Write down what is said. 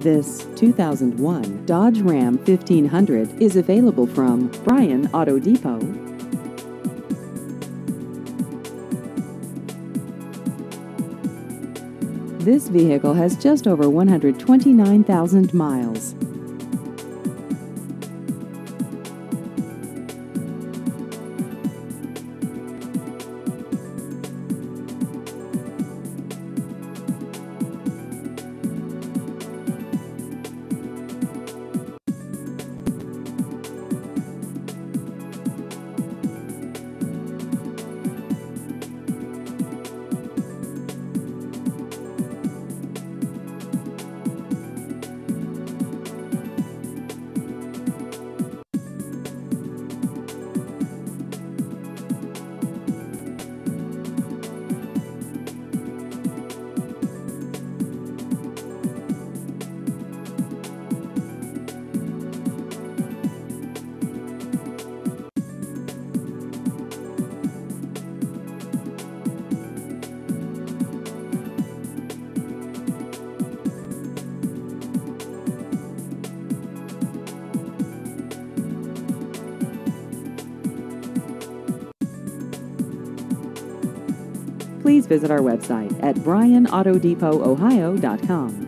This 2001 Dodge Ram 1500 is available from Bryan Auto Depot. This vehicle has just over 129,000 miles. Please visit our website at bryanautodepotohio.com.